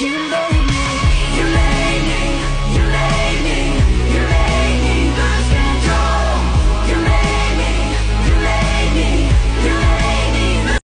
You know me